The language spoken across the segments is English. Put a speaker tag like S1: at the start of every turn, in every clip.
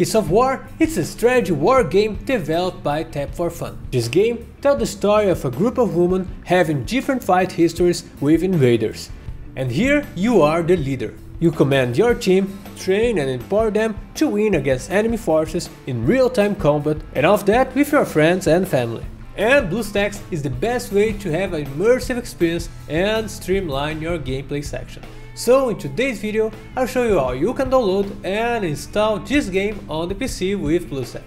S1: Kiss of War is a strategy war game developed by tap4fun. This game tells the story of a group of women having different fight histories with invaders. And here you are the leader. You command your team, train and empower them to win against enemy forces in real-time combat and of that with your friends and family. And BlueStacks is the best way to have an immersive experience and streamline your gameplay section. So in today's video, I'll show you how you can download and install this game on the PC with BlueStacks.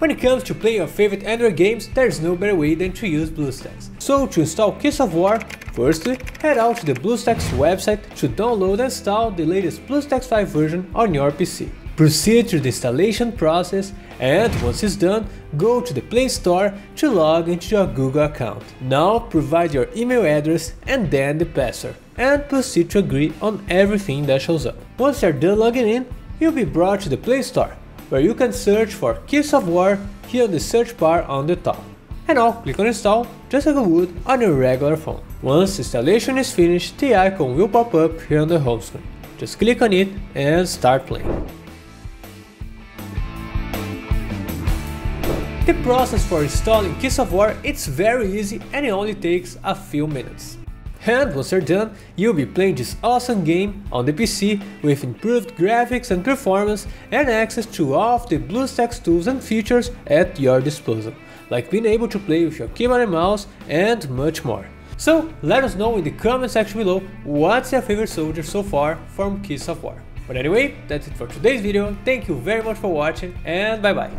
S1: When it comes to playing your favorite Android games, there's no better way than to use BlueStacks. So to install Kiss of War, firstly, head out to the BlueStacks website to download and install the latest BlueStacks 5 version on your PC. Proceed through the installation process and once it's done, go to the Play Store to log into your Google account. Now provide your email address and then the password and proceed to agree on everything that shows up. Once you're done logging in, you'll be brought to the Play Store where you can search for Kiss of War here on the search bar on the top. And now click on install just like you would on your regular phone. Once installation is finished, the icon will pop up here on the home screen. Just click on it and start playing. The process for installing Kiss of War it's very easy and it only takes a few minutes. And once you're done, you'll be playing this awesome game on the PC with improved graphics and performance and access to all of the BlueStacks tools and features at your disposal, like being able to play with your keyboard and mouse and much more. So let us know in the comment section below what's your favorite soldier so far from Kiss of War. But anyway, that's it for today's video, thank you very much for watching and bye bye.